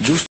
just